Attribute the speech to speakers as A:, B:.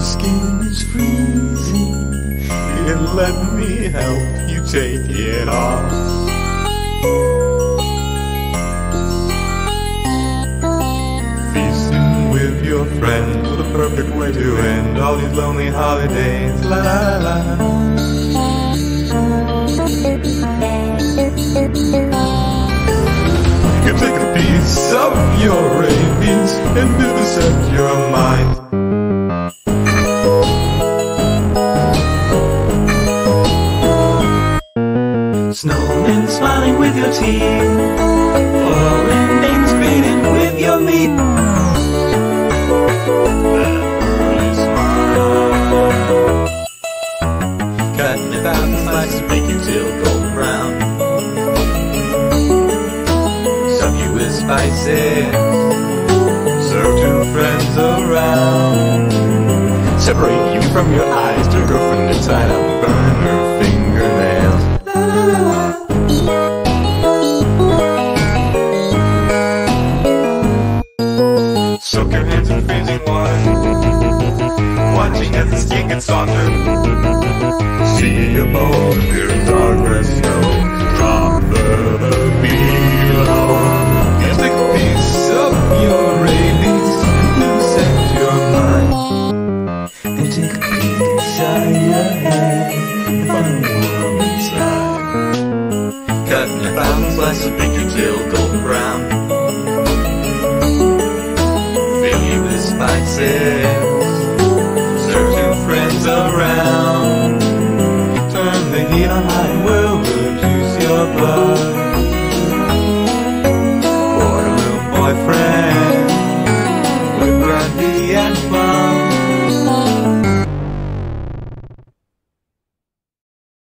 A: Your skin is freezing, and let me help you take it off. Feasting with your friends, the perfect way to end all these lonely holidays. La la la. You can take a piece of your ravings and vivisect your
B: Snowmen smiling with your teeth. Foreign names greeted with your meat. Cutting it out in slices, baking till golden brown. Some you with spices. Serve two friends around. Separate you from your eyes, to girlfriend inside out, burn her
A: Your freezing water. Watching as the skin gets softer. See a appear in darkness snow. Drop further below. You take a piece of your rabies and set your mind.
B: And take a peek inside your head and find a world inside. Cutting a exist. Certain friends around. Turn the heat on high will reduce your blood. Boy, little boyfriend. With brandy and blood.